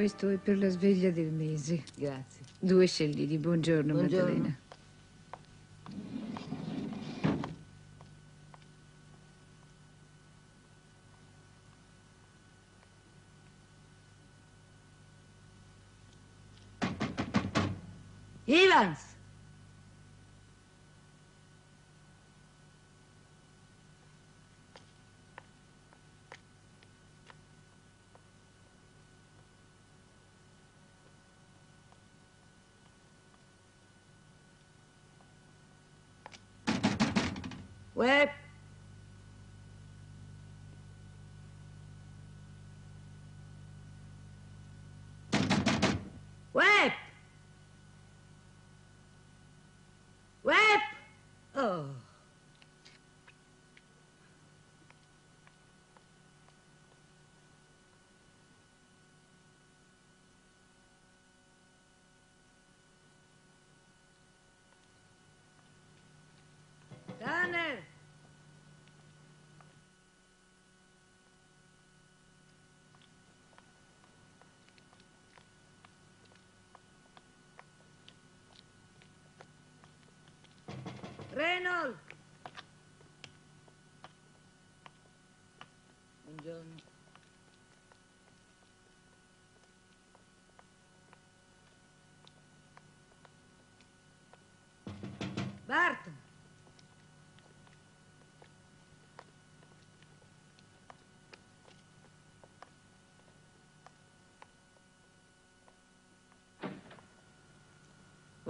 Questo è per la sveglia del mese. Grazie. Due scellini. Buongiorno, Buongiorno. Maddalena. Ivans! Where? Whip! Whip! Oh.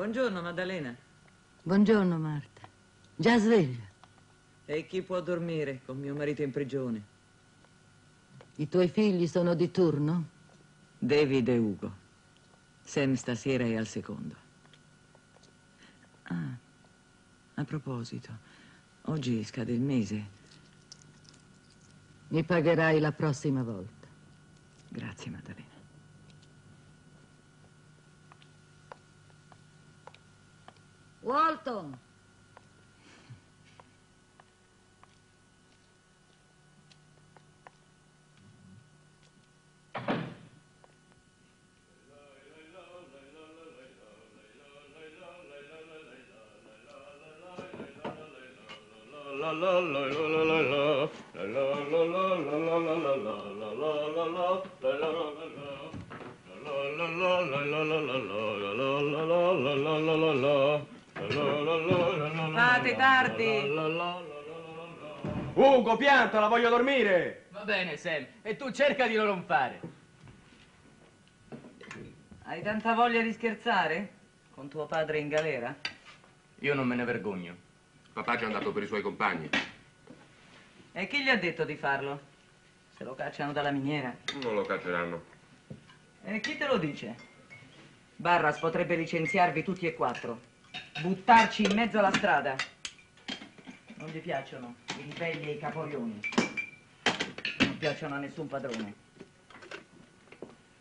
Buongiorno, Maddalena. Buongiorno Marta. Già sveglia? E chi può dormire con mio marito in prigione? I tuoi figli sono di turno? David e Ugo. Sam stasera è al secondo. Ah, a proposito, oggi scade il mese. Mi pagherai la prossima volta. Grazie, Maddalena. וולטון, Ugo, piantala, voglio dormire! Va bene, Sam, e tu cerca di non rompare. Hai tanta voglia di scherzare? Con tuo padre in galera? Io non me ne vergogno. Papà ci è andato per i suoi compagni. E chi gli ha detto di farlo? Se lo cacciano dalla miniera. Non lo cacceranno. E chi te lo dice? Barras potrebbe licenziarvi tutti e quattro. Buttarci in mezzo alla strada. Non gli piacciono i ribelli e i caporioni. Non piacciono a nessun padrone.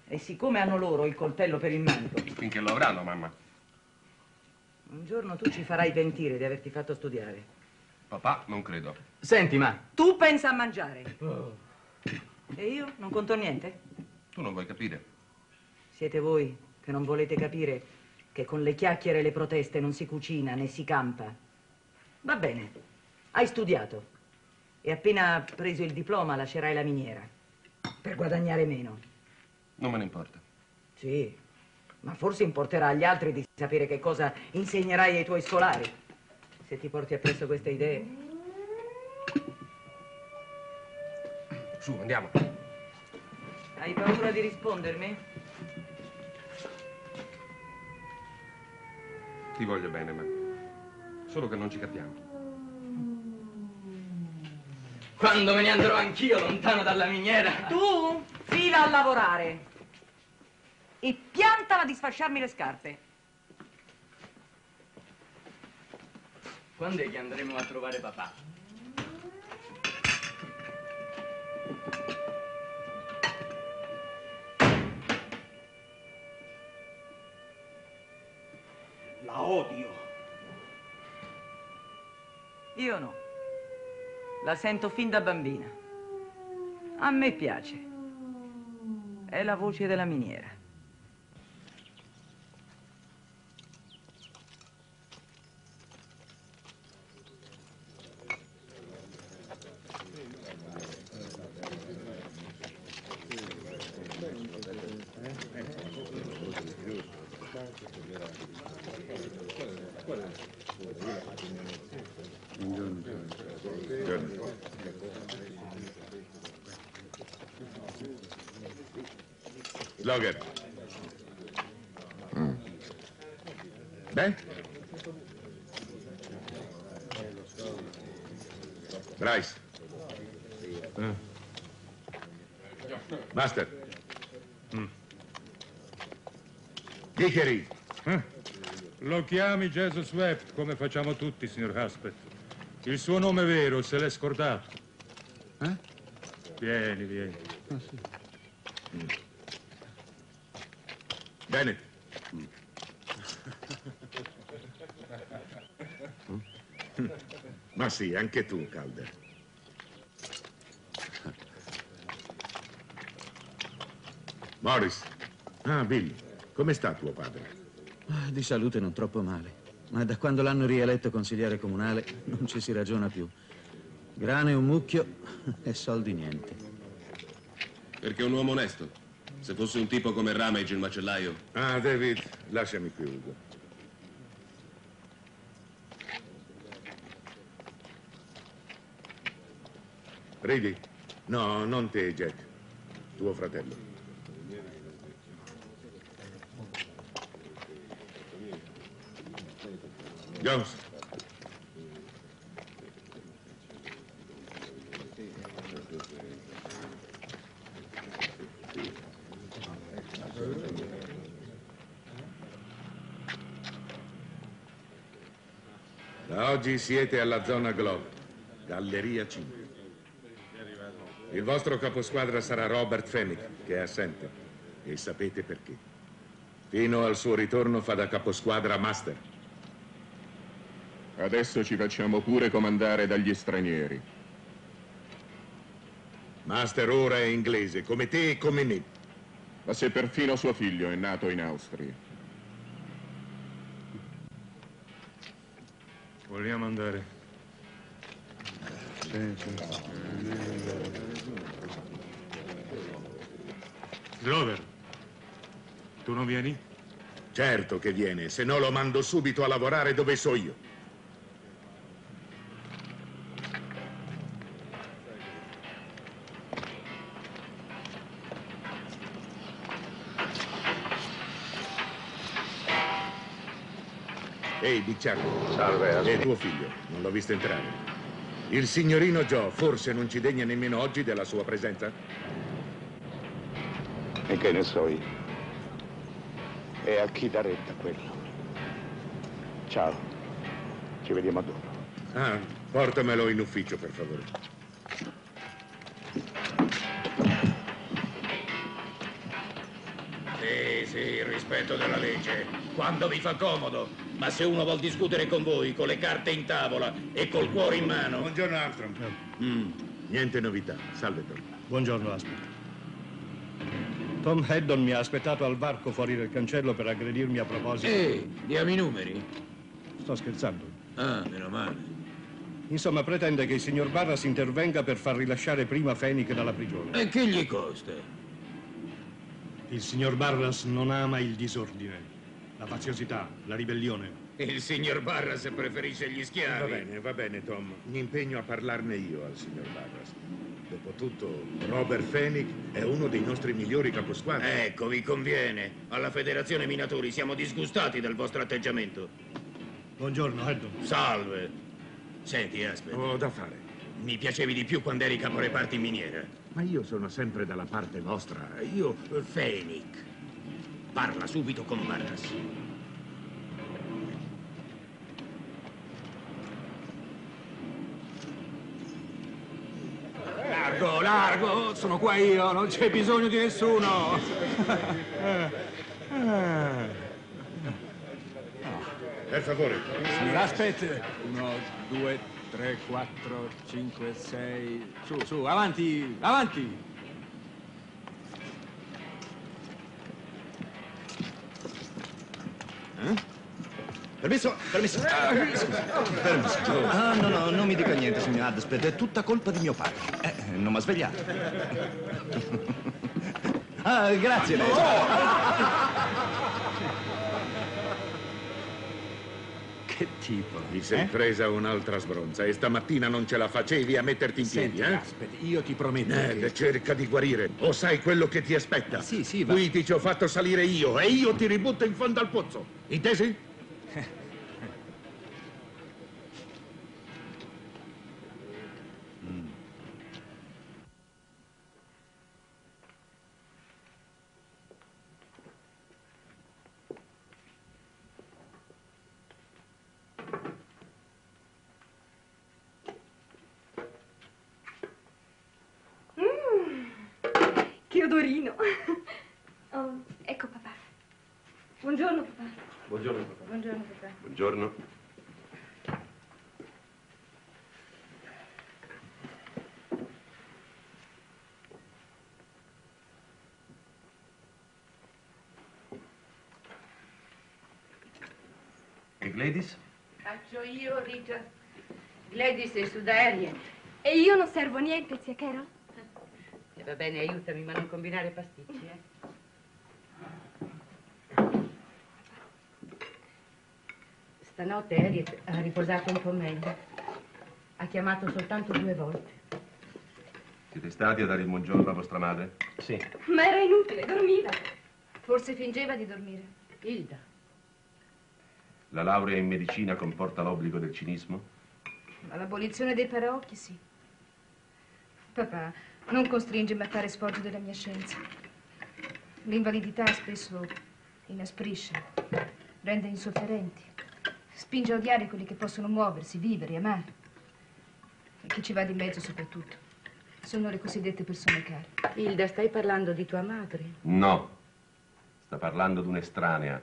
E siccome hanno loro il coltello per il manico, Finché lo avranno, mamma. un giorno tu ci farai pentire di averti fatto studiare. Papà, non credo. Senti, ma Tu pensa a mangiare. E io non conto niente? Tu non vuoi capire? Siete voi che non volete capire che con le chiacchiere e le proteste non si cucina né si campa. Va bene, hai studiato e appena preso il diploma lascerai la miniera per guadagnare meno. Non me ne importa. Sì, ma forse importerà agli altri di sapere che cosa insegnerai ai tuoi scolari. Se ti porti appresso queste idee. Su, andiamo. Hai paura di rispondermi? Ti voglio bene, ma... Solo che non ci capiamo. Quando me ne andrò anch'io lontano dalla miniera. Tu fila a lavorare e piantala di sfasciarmi le scarpe. Quando è che andremo a trovare papà? La odio. Io no. La sento fin da bambina. A me piace. È la voce della miniera. Slogan. Beh? Bryce. Master. Dickery. Lo chiami Jesus Webb, come facciamo tutti, signor Haspet. Il suo nome vero se l'è scordato. Eh? Vieni, vieni. Bene. Ma sì, anche tu, Calder. Morris. Ah, Bill. Come sta tuo padre? Ah, Di salute non troppo male, ma da quando l'hanno rieletto consigliere comunale non ci si ragiona più. Grane un mucchio e soldi niente. Perché è un uomo onesto. Se fosse un tipo come Ramage, il macellaio, Ah, David, lasciami qui, Ugo. Ridi? No, non te, Jack. Tuo fratello. Jones. Da oggi siete alla zona Globe, Galleria 5. Il vostro caposquadra sarà Robert Fennick, che è assente. E sapete perché. Fino al suo ritorno fa da caposquadra Master. Adesso ci facciamo pure comandare dagli stranieri. Master ora è inglese, come te e come me. Ma se perfino suo figlio è nato in Austria. Vogliamo andare. Glover, tu non vieni? Certo che viene, se no lo mando subito a lavorare dove so io. Big Charlie. Salve, È tuo figlio, non l'ho visto entrare. Il signorino Joe forse non ci degna nemmeno oggi della sua presenza? E che ne so io? E a chi dà retta quello? Ciao, ci vediamo dopo. Ah, portamelo in ufficio, per favore. Rispetto della legge, quando vi fa comodo. Ma se uno vuol discutere con voi, con le carte in tavola e col cuore in mano... Buongiorno, Armstrong. Mm. Niente novità. Salve, Tom. Buongiorno, Aspet. Tom Haddon mi ha aspettato al varco fuori del cancello per aggredirmi a proposito. Ehi, diamo i numeri. Sto scherzando. Ah, meno male. Insomma, pretende che il signor Barras intervenga per far rilasciare prima Fenick dalla prigione. E che gli costa? Il signor Barras non ama il disordine, la faziosità, la ribellione. Il signor Barras preferisce gli Va schiavi. bene, va bene, Tom. Mi impegno a parlarne io al signor Barras. Dopotutto, Robert Fennick è uno dei nostri migliori caposquadra. Ecco, vi conviene. Alla Federazione Minatori siamo disgustati del vostro atteggiamento. Buongiorno, Haddon. Salve. Senti, aspetta. Ho da fare. Mi piacevi di più quando eri caporeparto in miniera. Ma io sono sempre dalla parte vostra. Io... Fenick. Parla subito con Barras. Largo, largo, sono qua io, non c'è bisogno di nessuno. Per favore. Signor Aspet, uno, due, 3, 4, 5, 6. Su, su, avanti, avanti. Eh? Permesso, permesso. Ah, scusi, permesso. Ah, no, no, non mi dica niente, signor Hudspeth, è tutta colpa di mio padre. Eh, non mi ha svegliato. Ah, grazie, lei. Tipo? Ti sei presa un'altra sbronza e stamattina non ce la facevi a metterti in Senti, piedi, eh? Aspetta, io ti prometto Ned, che... cerca di guarire. O sai quello che ti aspetta? Sì, sì, va. Qui ti ci ho fatto salire io e io ti ributto in fondo al pozzo. Intesi? Che odorino. Oh, ecco papà. Buongiorno papà. Buongiorno, papà. Buongiorno papà. Buongiorno. E Gladys? Faccio io, Richard. Gladys è su d'aerien. E io non servo niente, zia Carol? E va bene, aiutami, ma non combinare pasticci, eh. Stanotte Harriet ha riposato un po' meglio. Ha chiamato soltanto due volte. Siete stati a dare il buongiorno a vostra madre? Sì. Ma era inutile, dormiva. Forse fingeva di dormire. Hilda. La laurea in medicina comporta l'obbligo del cinismo? Ma l'abolizione dei paraocchi, sì. Papà, non costringermi a fare sfoggio della mia scienza. L'invalidità spesso inasprisce, rende insofferenti, spinge a odiare quelli che possono muoversi, vivere, amare. E chi ci va di mezzo soprattutto. Sono le cosiddette persone care. Hilda, stai parlando di tua madre? No. Sta parlando di un'estranea,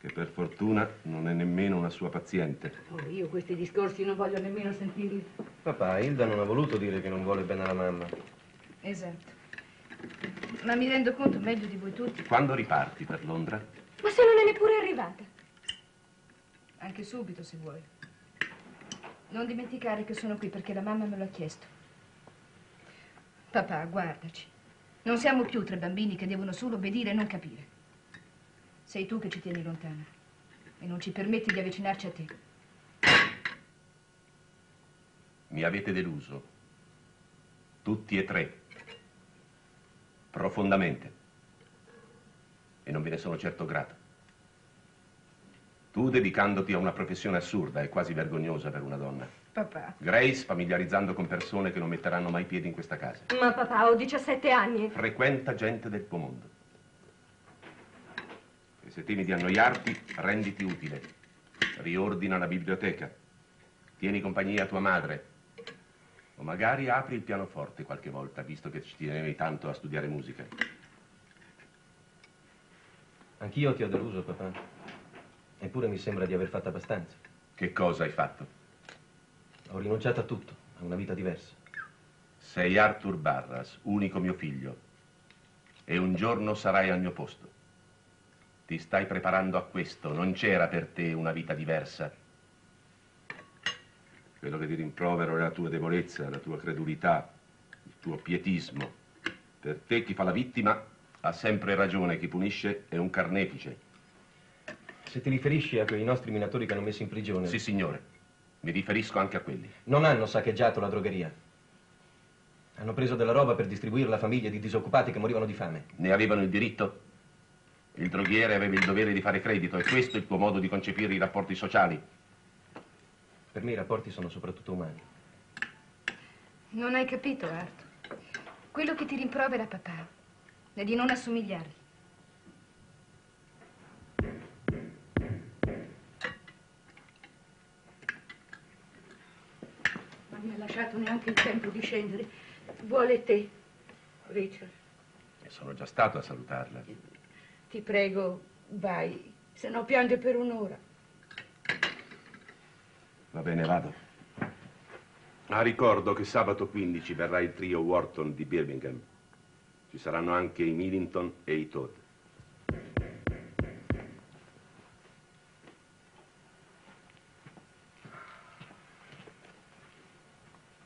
che per fortuna non è nemmeno una sua paziente. Oh, io questi discorsi non voglio nemmeno sentirli. Papà, Hilda non ha voluto dire che non vuole bene alla mamma. Esatto. Ma mi rendo conto meglio di voi tutti, Quando riparti per Londra? Ma se non è neppure arrivata. anche subito se vuoi. Non dimenticare che sono qui perché la mamma me lo ha chiesto. Papà, guardaci. Non siamo più tre bambini che devono solo obbedire e non capire. Sei tu che ci tieni lontana e non ci permetti di avvicinarci a te. Mi avete deluso. Tutti e tre. Profondamente. E non ve ne sono certo grato. Tu dedicandoti a una professione assurda e quasi vergognosa per una donna. Papà. Grace familiarizzando con persone che non metteranno mai piedi in questa casa. Ma papà, ho 17 anni. Frequenta gente del tuo mondo. Se temi di annoiarti, renditi utile. Riordina la biblioteca. Tieni compagnia a tua madre. O magari apri il pianoforte qualche volta, visto che ci tenevi tanto a studiare musica. Anch'io ti ho deluso, papà. Eppure mi sembra di aver fatto abbastanza. Che cosa hai fatto? Ho rinunciato a tutto, a una vita diversa. Sei Arthur Barras, unico mio figlio. E un giorno sarai al mio posto. Ti stai preparando a questo. Non c'era per te una vita diversa. Quello che ti rimprovero è la tua debolezza, la tua credulità, il tuo pietismo. Per te chi fa la vittima ha sempre ragione, chi punisce è un carnefice. Se ti riferisci a quei nostri minatori che hanno messo in prigione... Sì, signore. Mi riferisco anche a quelli. Non hanno saccheggiato la drogheria. Hanno preso della roba per distribuirla a famiglie di disoccupati che morivano di fame. Ne avevano il diritto? Il droghiere aveva il dovere di fare credito e questo è il tuo modo di concepire i rapporti sociali. Per me i rapporti sono soprattutto umani. Non hai capito, Arthur. Quello che ti rimprovera papà è di non assomigliargli. Non mi ha lasciato neanche il tempo di scendere. Vuole te, Richard. E sono già stato a salutarla. Ti prego, vai, se no piange per un'ora. Va bene, vado. Ah, ricordo che sabato 15 verrà il trio Wharton di Birmingham. Ci saranno anche i Millington e i Todd.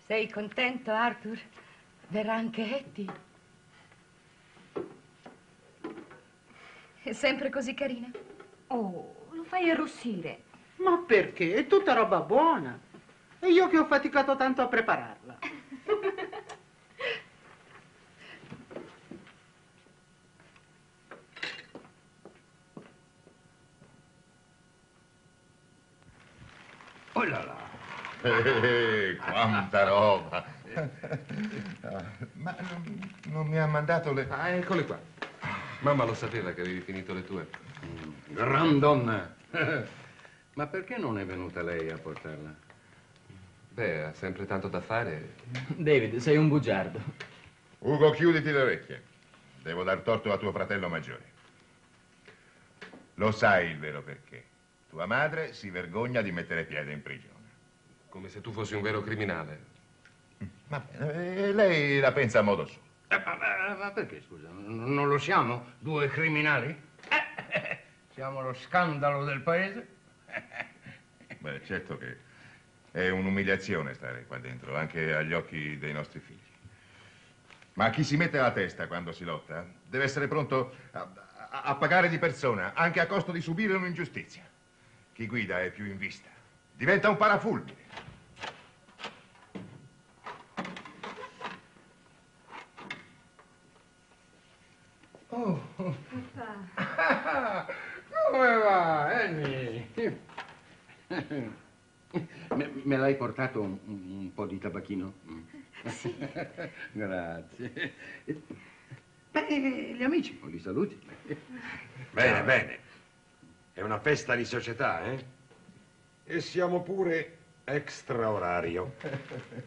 Sei contento, Arthur? Verrà anche Hetty? È sempre così carina. Oh, lo fai arrossire. Ma perché? È tutta roba buona. E io che ho faticato tanto a prepararla. Oh là là. Eh, quanta roba! Ma non, non mi ha mandato le... Ah, eccole qua. Mamma lo sapeva che avevi finito le tue. Gran donna. Ma perché non è venuta lei a portarla? Beh, ha sempre tanto da fare. David, sei un bugiardo. Ugo, chiuditi le orecchie. Devo dar torto a tuo fratello maggiore. Lo sai il vero perché. Tua madre si vergogna di mettere piede in prigione. Come se tu fossi un vero criminale. Ma eh, lei la pensa a modo suo. Eh, ma, perché, scusa? Non lo siamo? Due criminali? Eh, siamo lo scandalo del paese? Beh, certo che è un'umiliazione stare qua dentro, anche agli occhi dei nostri figli. Ma chi si mette alla testa quando si lotta deve essere pronto a, a- a pagare di persona, anche a costo di subire un'ingiustizia. Chi guida è più in vista. Diventa un parafulmine. Oh, Papà. come va, Annie? L'hai portato un, un po' di tabacchino? Sì. Grazie. Beh, gli amici, li saluti. Bene, bene. È una festa di società, eh? E siamo pure extra orario.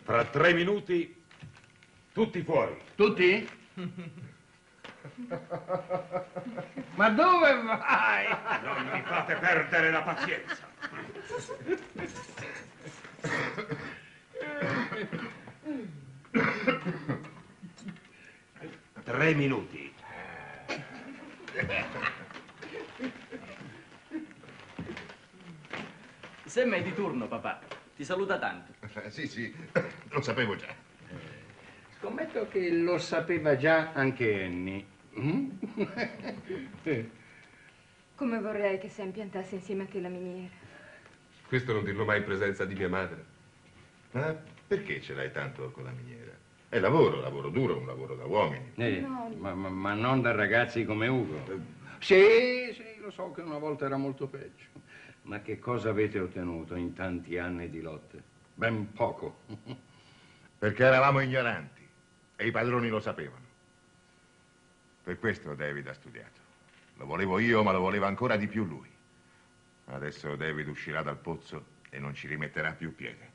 Fra tre minuti, tutti fuori. Tutti? Ma dove vai? Non mi fate perdere la pazienza. Tre minuti. Sam è di turno, papà. Ti saluta tanto. Sì, sì, lo sapevo già. Scommetto che lo sapeva già anche Annie. Mm? Come vorrei che Sam piantasse insieme a te la miniera. Questo non dirlo mai in presenza di mia madre. Ma perché ce l'hai tanto con la miniera? È lavoro, lavoro duro, un lavoro da uomini. Eh, No. ma, ma- ma non da ragazzi come Ugo. Sì, sì, lo so che una volta era molto peggio. Ma che cosa avete ottenuto in tanti anni di lotte? Ben poco. Perché eravamo ignoranti e i padroni lo sapevano. Per questo David ha studiato. Lo volevo io, ma lo voleva ancora di più lui. Adesso David uscirà dal pozzo e non ci rimetterà più piede.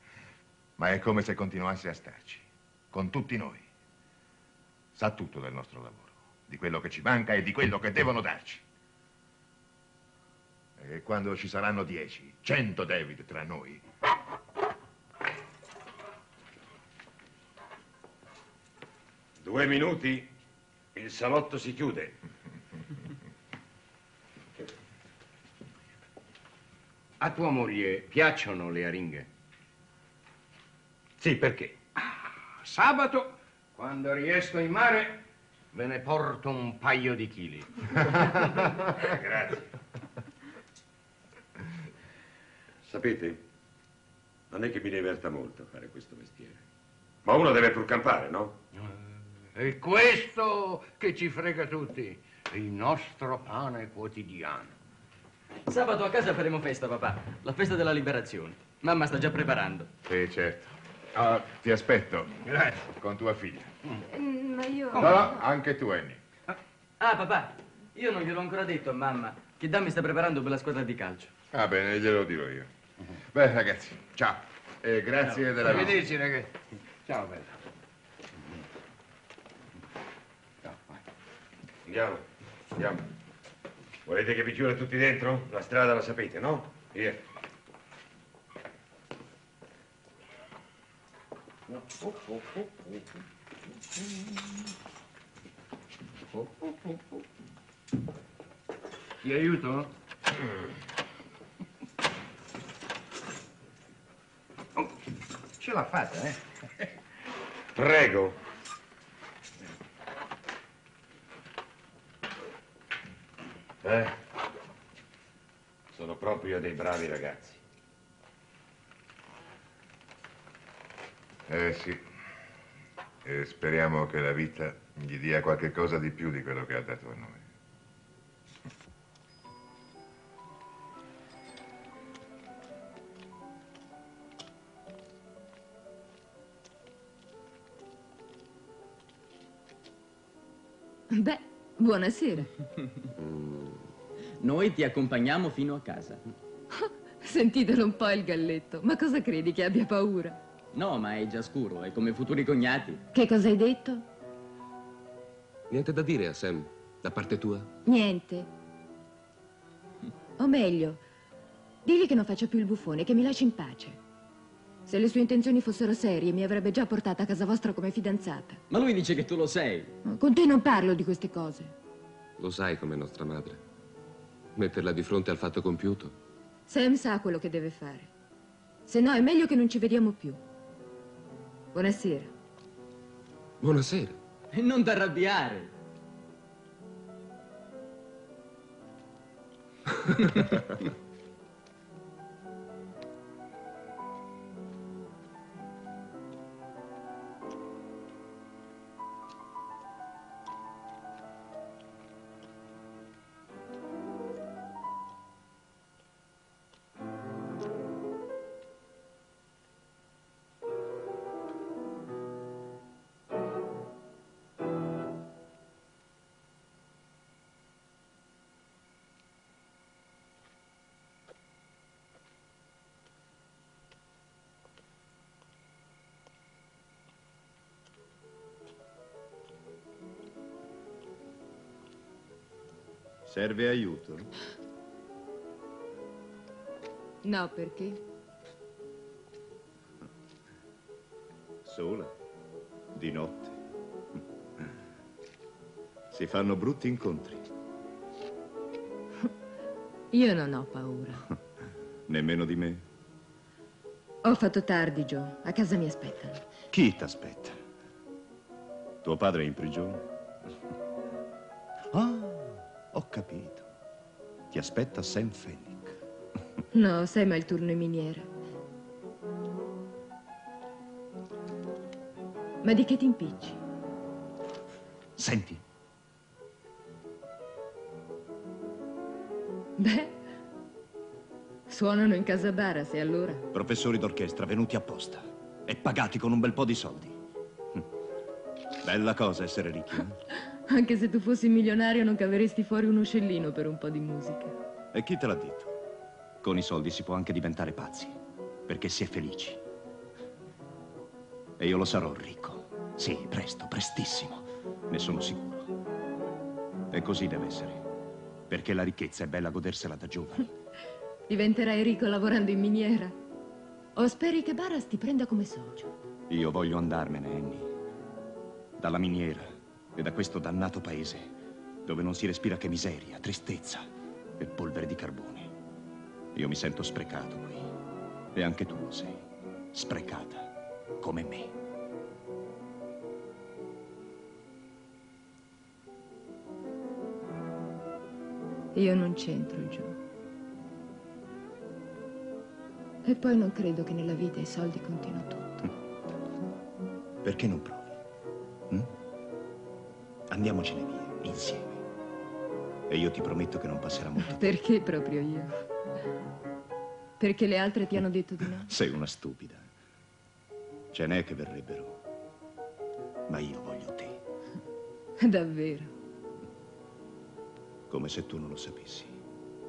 Ma è come se continuasse a starci, con tutti noi. Sa tutto del nostro lavoro, di quello che ci manca e di quello che devono darci. E quando ci saranno dieci, cento David tra noi, Due minuti, il salotto si chiude. A tua moglie piacciono le aringhe? Sì, perché? Sabato, quando riesco in mare, ve ne porto un paio di chili. Grazie. Sapete, non è che mi diverta molto fare questo mestiere. Ma uno deve pur campare, no? È questo che ci frega tutti, il nostro pane quotidiano. Sabato a casa faremo festa, papà. La festa della liberazione. Mamma sta già preparando. Sì, certo. Ah, ti aspetto. Grazie. Con tua figlia. Mm, Ma io... No, no, anche tu, Annie. Ah, papà, io non gliel'ho ancora detto a mamma che Dan mi sta preparando per la squadra di calcio. Va bene, glielo dirò io. Beh, ragazzi, ciao. E grazie della visita. Arrivederci, ragazzi. Ciao, bella. Andiamo, andiamo. Volete che vi chiuda tutti dentro? La strada la sapete, no? Via. Ti aiuto? Oh, ce l'ha fatta, eh? Prego. Eh? Sono proprio dei bravi ragazzi. Eh sì. E speriamo che la vita gli dia qualche cosa di più di quello che ha dato a noi. Beh, buonasera. Noi ti accompagniamo fino a casa. Sentitelo un po' il galletto. Ma cosa credi che abbia paura? No, ma è già scuro, è come futuri cognati. Che cosa hai detto? Niente da dire a Sam, da parte tua? Niente. O meglio, digli che non faccia più il buffone, che mi lasci in pace. Se le sue intenzioni fossero serie, mi avrebbe già portata a casa vostra come fidanzata. Ma lui dice che tu lo sei. Con te non parlo di queste cose. Lo sai com'è nostra madre. Metterla di fronte al fatto compiuto. Sam sa quello che deve fare. Se no, è meglio che non ci vediamo più. Buonasera. Buonasera. E non t'arrabbiare. Serve aiuto? No, perché? Sola, di notte. Si fanno brutti incontri. Io non ho paura. Nemmeno di me. Ho fatto tardi, Joe. A casa mi aspettano. Chi t'aspetta? Tuo padre è in prigione? Aspetta Sam Fennick. No, sai, ma il turno in miniera. Ma di che ti impicci? Senti, Beh, suonano in casa Barras e allora? professori d'orchestra venuti apposta e pagati con un bel po' di soldi. Hm. Bella cosa essere ricchi, eh? Anche se tu fossi milionario non caveresti fuori un uccellino per un po' di musica. E chi te l'ha detto? Con i soldi si può anche diventare pazzi, perché si è felici. E io lo sarò ricco. Sì, presto, prestissimo. Ne sono sicuro. E così deve essere. Perché la ricchezza è bella godersela da giovani. Diventerai ricco lavorando in miniera? O speri che Barras ti prenda come socio? Io voglio andarmene, Annie. Dalla miniera e da questo dannato paese, dove non si respira che miseria, tristezza e polvere di carbone. Io mi sento sprecato qui. E anche tu lo sei. Sprecata, come me. Io non c'entro, Joe. E poi non credo che nella vita i soldi contino tutto. Perché non provi? Andiamocene via, insieme. E io ti prometto che non passerà molto tempo. Perché proprio io? Perché le altre ti hanno detto di no? Sei una stupida. Ce n'è che verrebbero. Ma io voglio te, Davvero. come se tu non lo sapessi.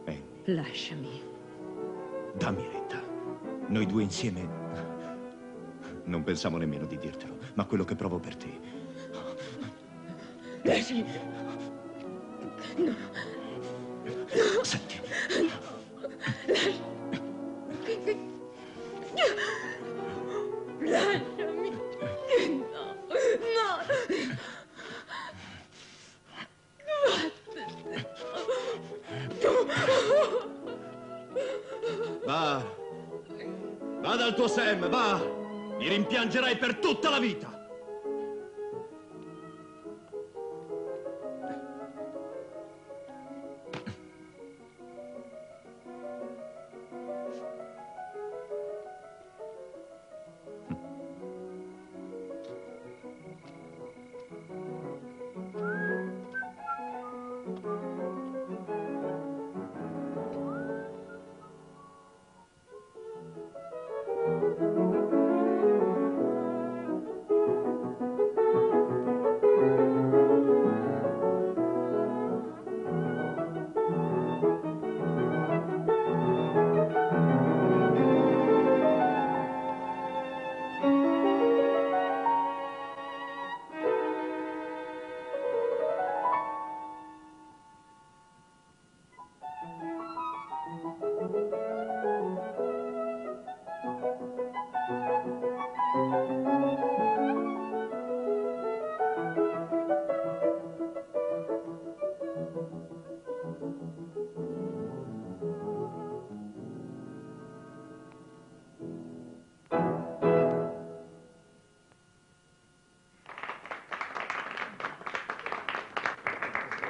Annie, Lasciami. dammi retta. Noi due insieme. Non pensavo nemmeno di dirtelo, ma quello che provo per te. Bessie! No. no. Senti. No. Lasciami. No. No. Va. Va dal tuo Sam, va. Mi rimpiangerai per tutta la vita.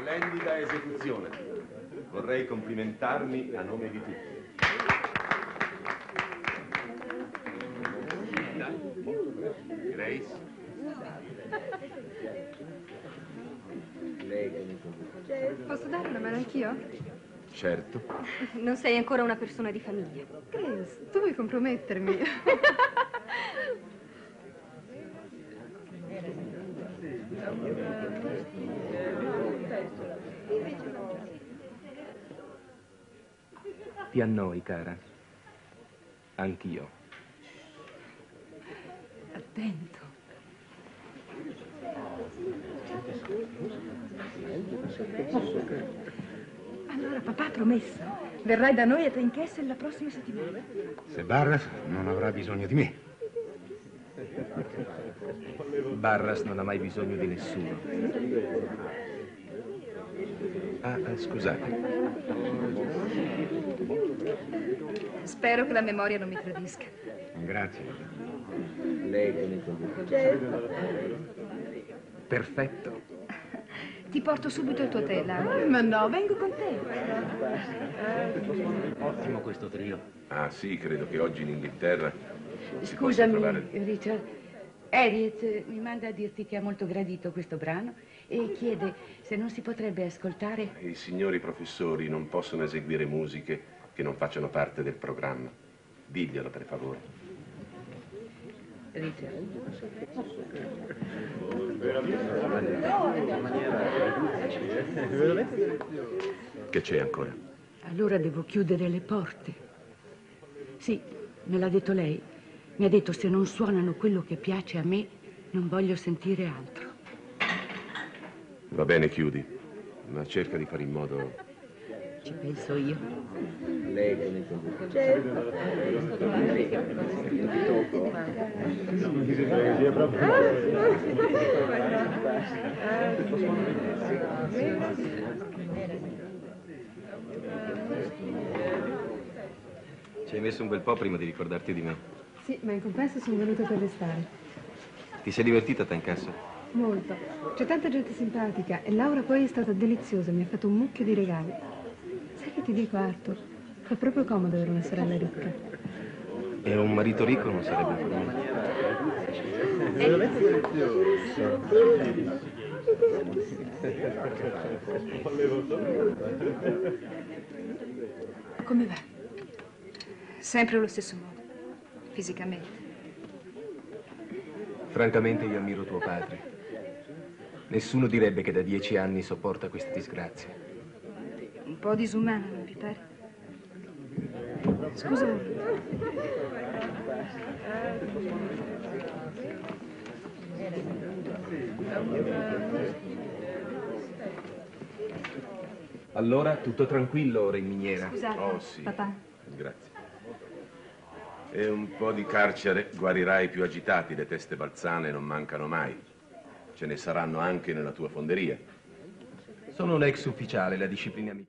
Splendida esecuzione. Vorrei complimentarmi a nome di tutti. Grace? Posso dare una mano anch'io? Certo. Non sei ancora una persona di famiglia. Grace, tu vuoi compromettermi? Ti annoi, cara. Anch'io. Attento. Allora, papà ha promesso. Verrai da noi a Castle la prossima settimana. Se Barras non avrà bisogno di me. Barras non ha mai bisogno di nessuno. Ah, ah, scusate. Spero che la memoria non mi tradisca. Grazie. Perfetto. Ti porto subito il tuo tè, Lara. Ma no, vengo con te. Ottimo questo trio. Ah sì, credo che oggi in Inghilterra Scusami, trovare... Richard. Harriet eh, mi manda a dirti che ha molto gradito questo brano e chiede se non si potrebbe ascoltare. I signori professori non possono eseguire musiche che non facciano parte del programma. Diglielo, per favore. Che c'è ancora? Allora devo chiudere le porte. Sì, me l'ha detto lei. Mi ha detto se non suonano quello che piace a me, non voglio sentire altro. Va bene, chiudi, ma cerca di fare in modo... Ci penso io. Ci hai messo un bel po' prima di ricordarti di me. Sì, ma in compenso sono venuta per restare. Ti sei divertita a Castle? Molto. C'è tanta gente simpatica e Laura poi è stata deliziosa, mi ha fatto un mucchio di regali. Sai che ti dico, Arthur? Fa proprio comodo avere una sorella ricca. E un marito ricco non sarebbe per Come va? Sempre allo stesso modo, fisicamente. Francamente io ammiro tuo padre. Nessuno direbbe che da dieci anni sopporta queste disgrazie. Un po' disumano, non vi pare? Scusa un momento. Allora, tutto tranquillo ora in miniera. Scusate, Oh sì, papà. grazie. E un po' di carcere guarirai i più agitati, le teste balzane non mancano mai. Ce ne saranno anche nella tua fonderia. Sono un ex ufficiale, la disciplina mi...